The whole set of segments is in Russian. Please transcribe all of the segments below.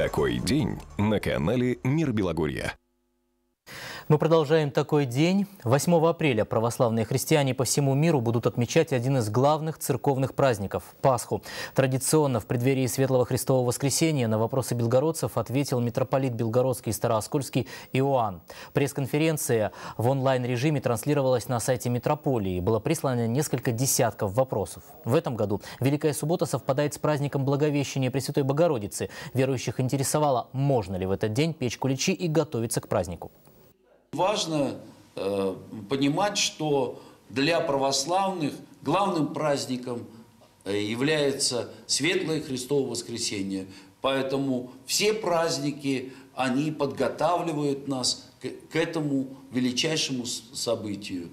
Такой день на канале Мир Белогорья. Мы продолжаем такой день. 8 апреля православные христиане по всему миру будут отмечать один из главных церковных праздников – Пасху. Традиционно в преддверии Светлого Христового Воскресения на вопросы белгородцев ответил митрополит Белгородский и Старооскольский Иоанн. Пресс-конференция в онлайн-режиме транслировалась на сайте митрополии. Было прислано несколько десятков вопросов. В этом году Великая Суббота совпадает с праздником Благовещения Пресвятой Богородицы. Верующих интересовало, можно ли в этот день печь куличи и готовиться к празднику. Важно э, понимать, что для православных главным праздником э, является Светлое Христово Воскресение. Поэтому все праздники, они подготавливают нас к, к этому величайшему событию.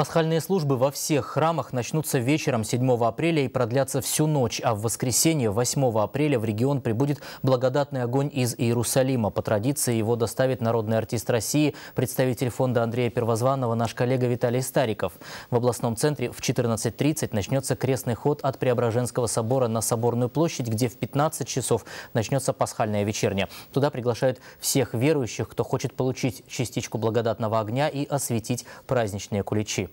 Пасхальные службы во всех храмах начнутся вечером 7 апреля и продлятся всю ночь, а в воскресенье 8 апреля в регион прибудет благодатный огонь из Иерусалима. По традиции его доставит народный артист России, представитель фонда Андрея Первозванного, наш коллега Виталий Стариков. В областном центре в 14.30 начнется крестный ход от Преображенского собора на Соборную площадь, где в 15 часов начнется пасхальная вечерня. Туда приглашают всех верующих, кто хочет получить частичку благодатного огня и осветить праздничные куличи.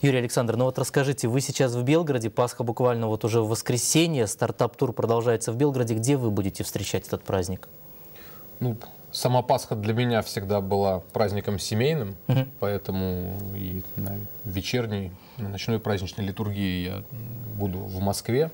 Юрий Александр, ну вот расскажите, вы сейчас в Белгороде, Пасха буквально вот уже в воскресенье, стартап-тур продолжается в Белгороде. Где вы будете встречать этот праздник? Ну, сама Пасха для меня всегда была праздником семейным, угу. поэтому и на вечерней, на ночной праздничной литургии я буду в Москве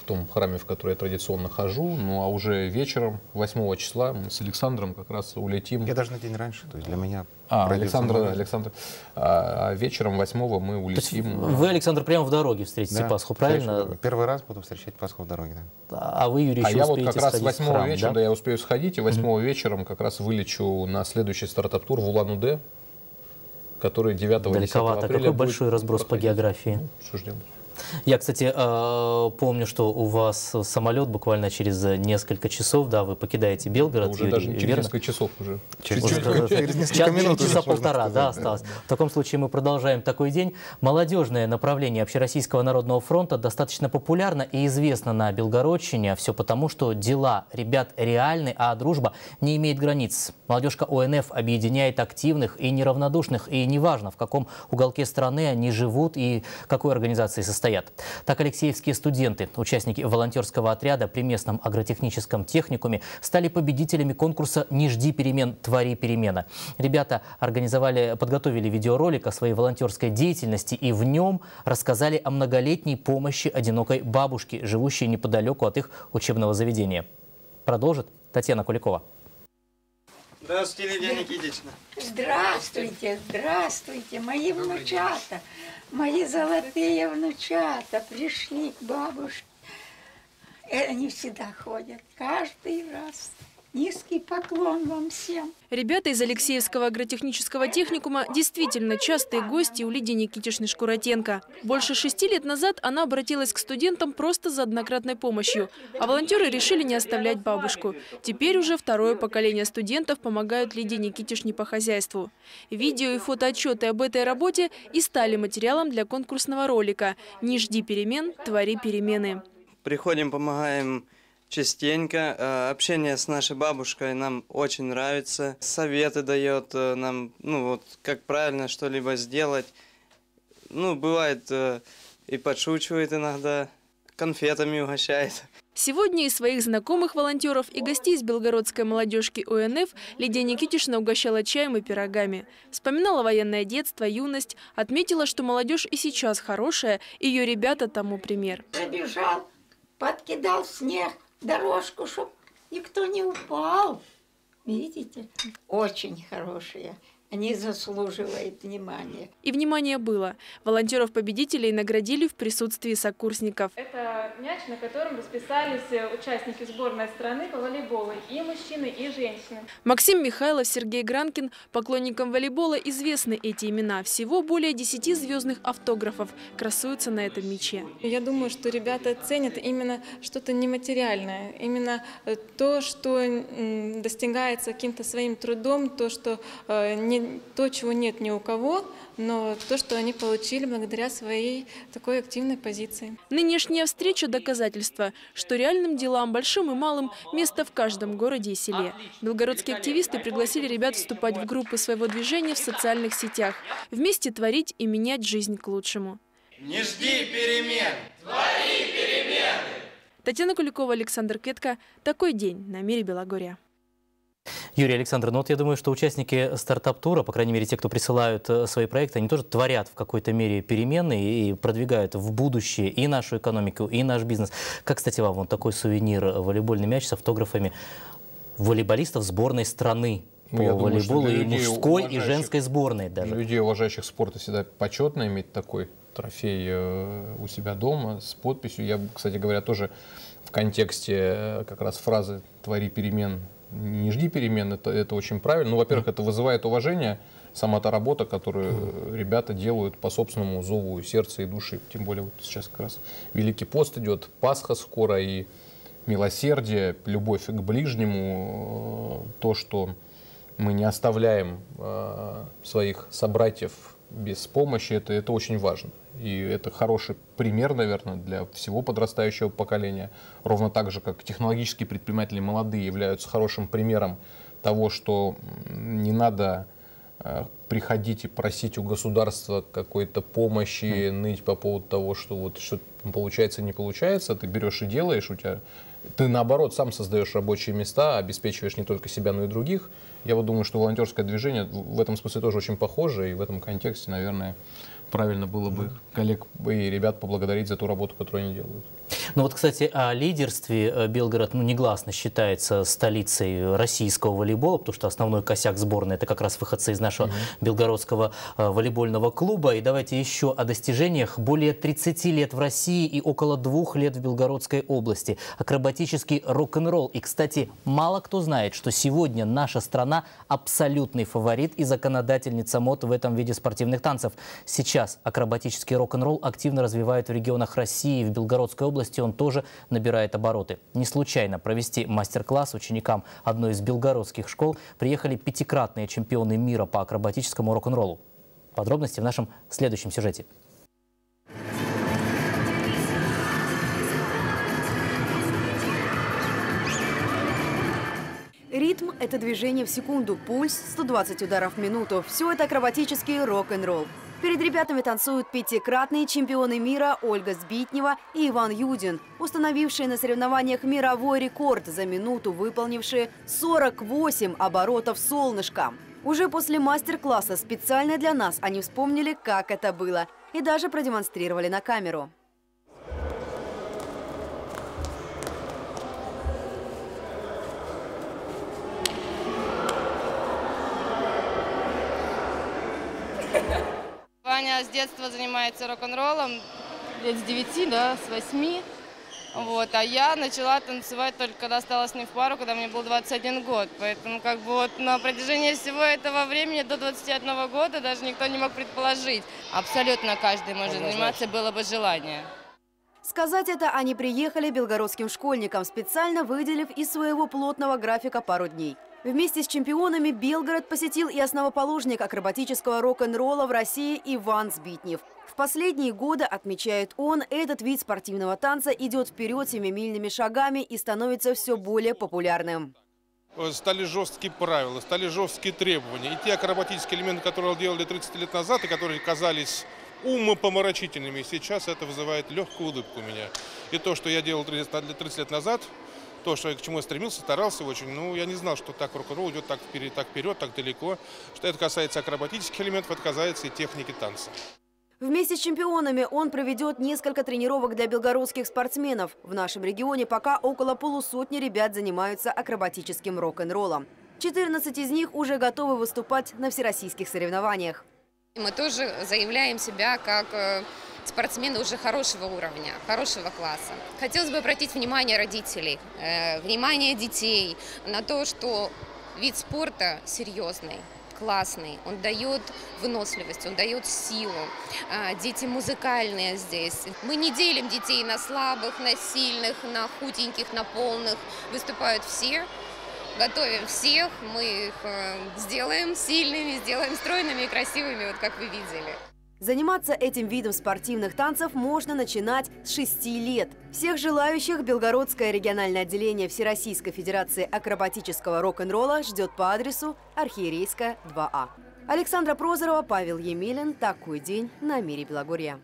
в том храме, в который я традиционно хожу. Ну а уже вечером, 8 числа, мы с Александром как раз улетим. Я даже на день раньше, то есть для меня... А, Александр, Александр. А, а вечером 8 мы улетим. Вы, Александр, прямо в дороге встретите да, Пасху, правильно? Первый раз буду встречать Пасху в дороге, да. А вы, Юрий, еще А я вот как раз 8 храм, вечера, да? да, я успею сходить, и 8 mm-hmm. вечером как раз вылечу на следующий стартап-тур в Улан-Удэ, который 9 Далековато. апреля Какой большой разброс проходить. по географии? Ну, что ж делать? Я, кстати, э, помню, что у вас самолет буквально через несколько часов, да, вы покидаете Белгород. уже Юрий, даже через верно? несколько часов уже. Через, Уже через, через несколько час, минут. часа полтора, сказать, да, осталось. В таком случае мы продолжаем такой день. Молодежное направление Общероссийского народного фронта достаточно популярно и известно на Белгородчине. Все потому, что дела ребят реальны, а дружба не имеет границ. Молодежка ОНФ объединяет активных и неравнодушных, и неважно, в каком уголке страны они живут и какой организации состоят. Так алексеевские студенты, участники волонтерского отряда при местном агротехническом техникуме, стали победителями конкурса «Не жди перемен, твори перемена». Ребята организовали, подготовили видеоролик о своей волонтерской деятельности и в нем рассказали о многолетней помощи одинокой бабушке, живущей неподалеку от их учебного заведения. Продолжит Татьяна Куликова. Здравствуйте, Лидия Никитична. Здравствуйте, здравствуйте, мои внучата, мои золотые внучата пришли к бабушке. Э, Они всегда ходят, каждый раз. Низкий поклон вам всем. Ребята из Алексеевского агротехнического техникума действительно частые гости у Лидии Никитишны Шкуратенко. Больше шести лет назад она обратилась к студентам просто за однократной помощью. А волонтеры решили не оставлять бабушку. Теперь уже второе поколение студентов помогают Лидии Никитишне по хозяйству. Видео и фотоотчеты об этой работе и стали материалом для конкурсного ролика «Не жди перемен, твори перемены». Приходим, помогаем частенько. Э, Общение с нашей бабушкой нам очень нравится. Советы дает э, нам, ну вот, как правильно что-либо сделать. Ну, бывает э, и подшучивает иногда, конфетами угощает. Сегодня и своих знакомых волонтеров, и гостей из белгородской молодежки ОНФ Лидия Никитишна угощала чаем и пирогами. Вспоминала военное детство, юность, отметила, что молодежь и сейчас хорошая, ее ребята тому пример. Забежал, подкидал снег, дорожку, чтоб никто не упал. Видите? Очень хорошие. Они заслуживают внимания. И внимание было. Волонтеров-победителей наградили в присутствии сокурсников. Это мяч, на котором расписались участники сборной страны по волейболу, и мужчины, и женщины. Максим Михайлов, Сергей Гранкин. Поклонникам волейбола известны эти имена. Всего более 10 звездных автографов красуются на этом мяче. Я думаю, что ребята ценят именно что-то нематериальное, именно э, то, что достигается каким-то своим трудом, то, что э, не не, то, чего нет ни у кого, но то, что они получили благодаря своей такой активной позиции. Нынешняя встреча – доказательство, что реальным делам, большим и малым, место в каждом городе и селе. Белгородские активисты пригласили ребят вступать в группы своего движения в социальных сетях, вместе творить и менять жизнь к лучшему. Не жди перемен, твори перемены! Татьяна Куликова, Александр Кетка. Такой день на мире Белогорья. Юрий Александр, ну вот я думаю, что участники стартап-тура, по крайней мере те, кто присылают э, свои проекты, они тоже творят в какой-то мере перемены и продвигают в будущее и нашу экономику, и наш бизнес. Как, кстати, вам вот такой сувенир э, волейбольный мяч с автографами волейболистов сборной страны по ну, волейболу думаю, и мужской, и женской сборной даже. Людей, уважающих спорта, всегда почетно иметь такой трофей э, у себя дома с подписью. Я, кстати говоря, тоже в контексте как раз фразы «твори перемен» не жди перемен, это, это очень правильно. Ну, во-первых, это вызывает уважение, сама та работа, которую ребята делают по собственному зову сердца и души. Тем более вот сейчас как раз Великий пост идет, Пасха скоро и милосердие, любовь к ближнему, то, что мы не оставляем э, своих собратьев без помощи, это, это очень важно. И это хороший пример, наверное, для всего подрастающего поколения. Ровно так же, как технологические предприниматели молодые являются хорошим примером того, что не надо э, приходить и просить у государства какой-то помощи, ныть по поводу того, что вот что получается, не получается, ты берешь и делаешь, у тебя ты наоборот сам создаешь рабочие места, обеспечиваешь не только себя, но и других. Я вот думаю, что волонтерское движение в этом смысле тоже очень похоже, и в этом контексте, наверное, правильно было бы коллег и ребят поблагодарить за ту работу, которую они делают. Ну вот, кстати, о лидерстве э, Белгород ну, негласно считается столицей российского волейбола, потому что основной косяк сборной это как раз выходцы из нашего угу. белгородского э, волейбольного клуба. И давайте еще о достижениях. Более 30 лет в России и около двух лет в Белгородской области. Акробатический рок-н-ролл. И, кстати, мало кто знает, что сегодня наша страна абсолютный фаворит и законодательница мод в этом виде спортивных танцев. Сейчас акробатический рок-н-ролл активно развивают в регионах России, в Белгородской области он тоже набирает обороты. Не случайно провести мастер-класс ученикам одной из белгородских школ приехали пятикратные чемпионы мира по акробатическому рок-н-роллу. Подробности в нашем следующем сюжете. Ритм – это движение в секунду, пульс – 120 ударов в минуту. Все это акробатический рок-н-ролл. Перед ребятами танцуют пятикратные чемпионы мира Ольга Сбитнева и Иван Юдин, установившие на соревнованиях мировой рекорд за минуту, выполнившие 48 оборотов солнышка. Уже после мастер-класса специально для нас они вспомнили, как это было, и даже продемонстрировали на камеру. С детства занимается рок-н-роллом, лет с 9, да, с 8. Вот, а я начала танцевать только когда осталась не в пару, когда мне был 21 год. Поэтому как бы вот на протяжении всего этого времени до 21 года даже никто не мог предположить. Абсолютно каждый может заниматься, было бы желание. Сказать это они приехали белгородским школьникам, специально выделив из своего плотного графика пару дней. Вместе с чемпионами Белгород посетил и основоположник акробатического рок-н-ролла в России Иван Сбитнев. В последние годы, отмечает он, этот вид спортивного танца идет вперед семимильными шагами и становится все более популярным. Стали жесткие правила, стали жесткие требования. И те акробатические элементы, которые делали 30 лет назад и которые казались умопомрачительными, сейчас это вызывает легкую улыбку у меня. И то, что я делал 30 лет назад, то, что, к чему я стремился, старался очень. Ну, я не знал, что так рок-н-ролл идет так вперед, так вперед, так далеко. Что это касается акробатических элементов, это касается и техники танца. Вместе с чемпионами он проведет несколько тренировок для белгородских спортсменов. В нашем регионе пока около полусотни ребят занимаются акробатическим рок-н-роллом. 14 из них уже готовы выступать на всероссийских соревнованиях. Мы тоже заявляем себя как э, спортсмены уже хорошего уровня, хорошего класса. Хотелось бы обратить внимание родителей, э, внимание детей на то, что вид спорта серьезный, классный, он дает выносливость, он дает силу. А, дети музыкальные здесь. Мы не делим детей на слабых, на сильных, на худеньких, на полных. Выступают все готовим всех, мы их э, сделаем сильными, сделаем стройными и красивыми, вот как вы видели. Заниматься этим видом спортивных танцев можно начинать с 6 лет. Всех желающих Белгородское региональное отделение Всероссийской Федерации акробатического рок-н-ролла ждет по адресу Архиерейская, 2А. Александра Прозорова, Павел Емелин. Такой день на Мире Белогорья.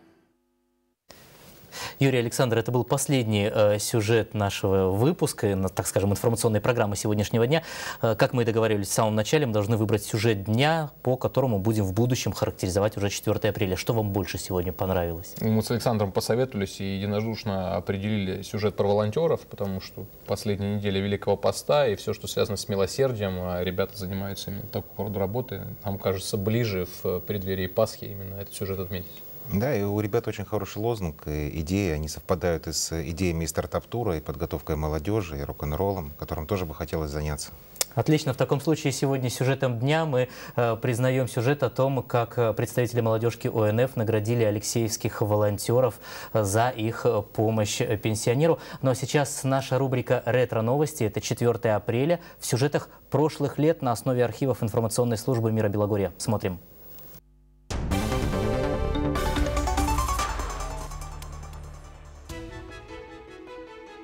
Юрий Александр, это был последний э, сюжет нашего выпуска, так скажем, информационной программы сегодняшнего дня. Э, как мы и договаривались в самом начале, мы должны выбрать сюжет дня, по которому будем в будущем характеризовать уже 4 апреля. Что вам больше сегодня понравилось? Мы с Александром посоветовались и единодушно определили сюжет про волонтеров, потому что последняя неделя Великого Поста и все, что связано с милосердием, а ребята занимаются именно такого рода работы, нам кажется ближе в преддверии Пасхи именно этот сюжет отметить. Да, и у ребят очень хороший лозунг, и идеи, они совпадают и с идеями и стартап-тура, и подготовкой молодежи, и рок-н-роллом, которым тоже бы хотелось заняться. Отлично. В таком случае сегодня сюжетом дня мы э, признаем сюжет о том, как э, представители молодежки ОНФ наградили алексеевских волонтеров э, за их э, помощь пенсионеру. Но сейчас наша рубрика «Ретро-новости». Это 4 апреля в сюжетах прошлых лет на основе архивов информационной службы Мира Белогорья. Смотрим.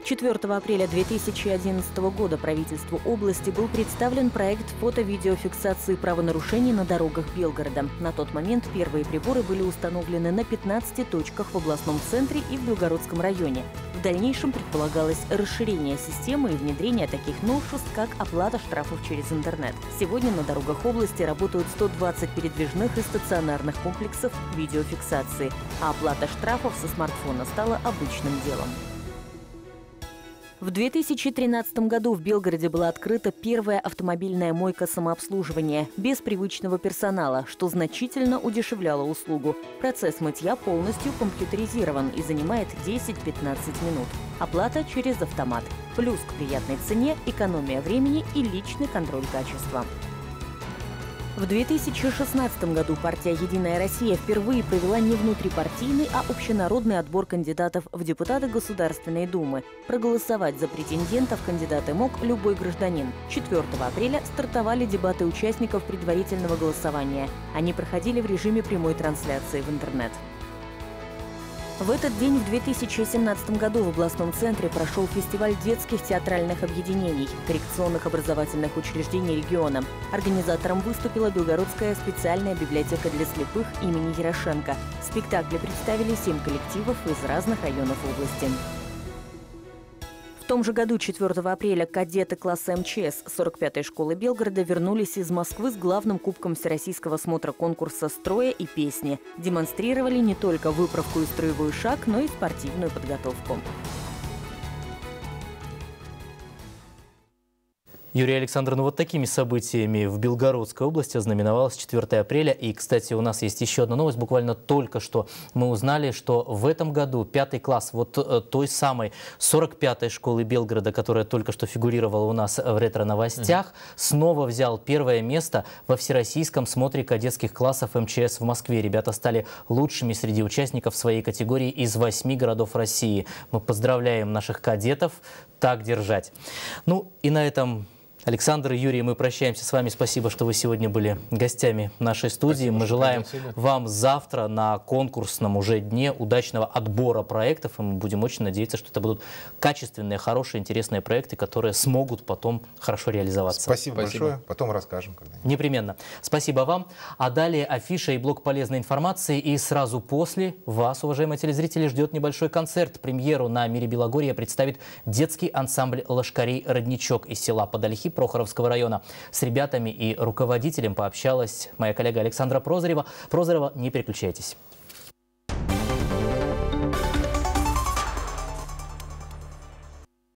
4 апреля 2011 года правительству области был представлен проект фото-видеофиксации правонарушений на дорогах Белгорода. На тот момент первые приборы были установлены на 15 точках в областном центре и в Белгородском районе. В дальнейшем предполагалось расширение системы и внедрение таких новшеств, как оплата штрафов через интернет. Сегодня на дорогах области работают 120 передвижных и стационарных комплексов видеофиксации, а оплата штрафов со смартфона стала обычным делом. В 2013 году в Белгороде была открыта первая автомобильная мойка самообслуживания без привычного персонала, что значительно удешевляло услугу. Процесс мытья полностью компьютеризирован и занимает 10-15 минут. Оплата через автомат. Плюс к приятной цене, экономия времени и личный контроль качества. В 2016 году партия «Единая Россия» впервые провела не внутрипартийный, а общенародный отбор кандидатов в депутаты Государственной Думы. Проголосовать за претендентов кандидаты мог любой гражданин. 4 апреля стартовали дебаты участников предварительного голосования. Они проходили в режиме прямой трансляции в интернет. В этот день в 2017 году в областном центре прошел фестиваль детских театральных объединений, коррекционных образовательных учреждений региона. Организатором выступила Белгородская специальная библиотека для слепых имени Ярошенко. В спектакле представили семь коллективов из разных районов области. В том же году, 4 апреля, кадеты класса МЧС 45-й школы Белгорода вернулись из Москвы с главным кубком Всероссийского смотра конкурса «Строя и песни». Демонстрировали не только выправку и строевой шаг, но и спортивную подготовку. Юрий Александр, ну вот такими событиями в Белгородской области ознаменовалось 4 апреля. И, кстати, у нас есть еще одна новость. Буквально только что мы узнали, что в этом году пятый класс вот э, той самой 45-й школы Белгорода, которая только что фигурировала у нас в ретро-новостях, угу. снова взял первое место во всероссийском смотре кадетских классов МЧС в Москве. Ребята стали лучшими среди участников своей категории из восьми городов России. Мы поздравляем наших кадетов. Так держать. Ну и на этом Александр и Юрий, мы прощаемся с вами. Спасибо, что вы сегодня были гостями нашей студии. Спасибо, мы желаем вам завтра на конкурсном уже дне удачного отбора проектов. И мы будем очень надеяться, что это будут качественные, хорошие, интересные проекты, которые смогут потом хорошо реализоваться. Спасибо, Спасибо. большое. Потом расскажем. Когда Непременно. Спасибо вам. А далее афиша и блок полезной информации. И сразу после вас, уважаемые телезрители, ждет небольшой концерт. Премьеру на Мире Белогорья представит детский ансамбль «Лошкарей Родничок» из села Подольхи Прохоровского района. С ребятами и руководителем пообщалась моя коллега Александра Прозорева. Прозорева, не переключайтесь.